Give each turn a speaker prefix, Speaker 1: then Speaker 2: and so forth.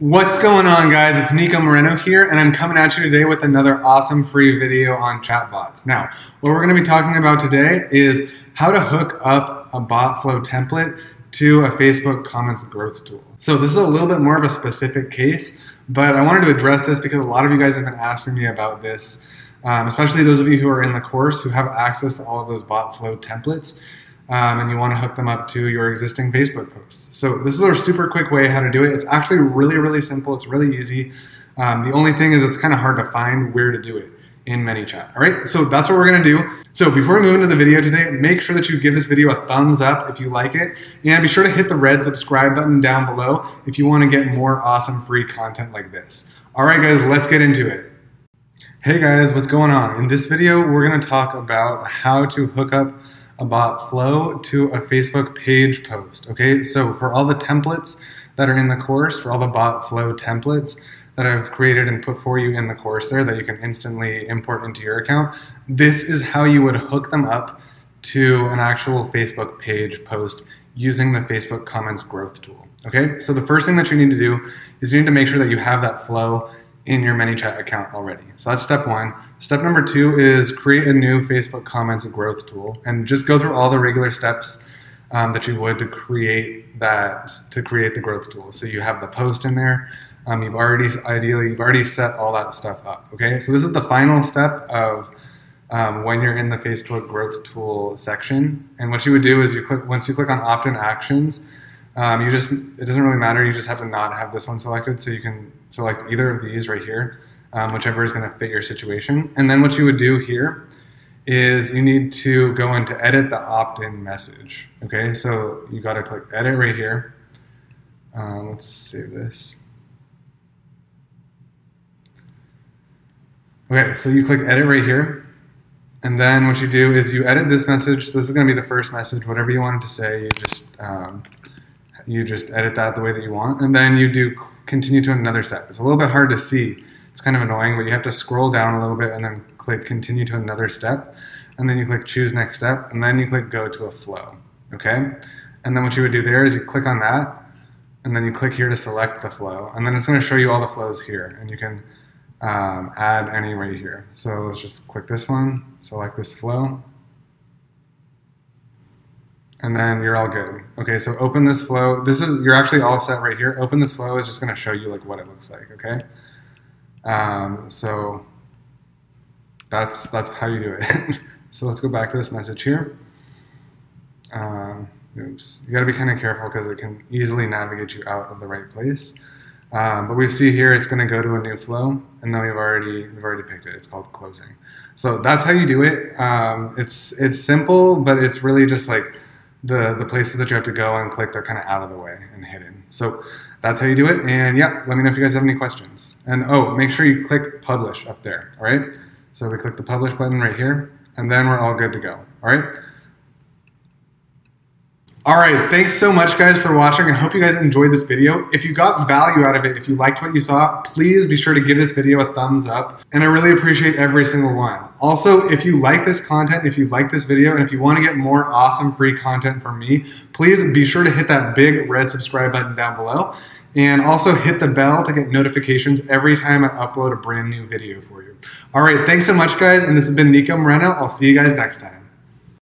Speaker 1: What's going on guys? It's Nico Moreno here and I'm coming at you today with another awesome free video on chatbots. Now, what we're going to be talking about today is how to hook up a bot flow template to a Facebook comments growth tool. So this is a little bit more of a specific case, but I wanted to address this because a lot of you guys have been asking me about this, um, especially those of you who are in the course who have access to all of those bot flow templates um, and you want to hook them up to your existing Facebook posts. So this is a super quick way how to do it. It's actually really, really simple. It's really easy. Um, the only thing is it's kind of hard to find where to do it in ManyChat. All right, so that's what we're gonna do. So before we move into the video today, make sure that you give this video a thumbs up if you like it, and be sure to hit the red subscribe button down below if you wanna get more awesome free content like this. All right, guys, let's get into it. Hey guys, what's going on? In this video, we're gonna talk about how to hook up a bot flow to a Facebook page post. Okay, so for all the templates that are in the course, for all the bot flow templates that I've created and put for you in the course there that you can instantly import into your account, this is how you would hook them up to an actual Facebook page post using the Facebook comments growth tool. Okay, so the first thing that you need to do is you need to make sure that you have that flow in your ManyChat account already. So that's step one. Step number two is create a new Facebook comments growth tool and just go through all the regular steps um, that you would to create that to create the growth tool. So you have the post in there. Um, you've already ideally you've already set all that stuff up. Okay, so this is the final step of um, when you're in the Facebook growth tool section. And what you would do is you click once you click on opt-in actions um, you just, it doesn't really matter. You just have to not have this one selected. So you can select either of these right here, um, whichever is going to fit your situation. And then what you would do here is you need to go into edit the opt-in message. Okay, so you got to click edit right here. Um, let's save this. Okay, so you click edit right here. And then what you do is you edit this message. So this is going to be the first message. Whatever you wanted to say, you just um, you just edit that the way that you want, and then you do continue to another step. It's a little bit hard to see. It's kind of annoying, but you have to scroll down a little bit and then click continue to another step, and then you click choose next step, and then you click go to a flow, okay? And then what you would do there is you click on that, and then you click here to select the flow, and then it's gonna show you all the flows here, and you can um, add any right here. So let's just click this one, select this flow, and then you're all good. Okay, so open this flow. This is, you're actually all set right here. Open this flow is just gonna show you like what it looks like, okay? Um, so that's, that's how you do it. so let's go back to this message here. Um, oops, you gotta be kind of careful because it can easily navigate you out of the right place. Um, but we see here it's going to go to a new flow, and then we've already we've already picked it. It's called closing. So that's how you do it. Um, it's it's simple, but it's really just like the, the places that you have to go and click, they're kind of out of the way and hidden. So that's how you do it. And yeah, let me know if you guys have any questions. And oh, make sure you click publish up there, all right? So we click the publish button right here, and then we're all good to go, all right? All right, thanks so much guys for watching. I hope you guys enjoyed this video. If you got value out of it, if you liked what you saw, please be sure to give this video a thumbs up. And I really appreciate every single one. Also, if you like this content, if you like this video, and if you wanna get more awesome free content from me, please be sure to hit that big red subscribe button down below. And also hit the bell to get notifications every time I upload a brand new video for you. All right, thanks so much guys. And this has been Nico Moreno. I'll see you guys next time.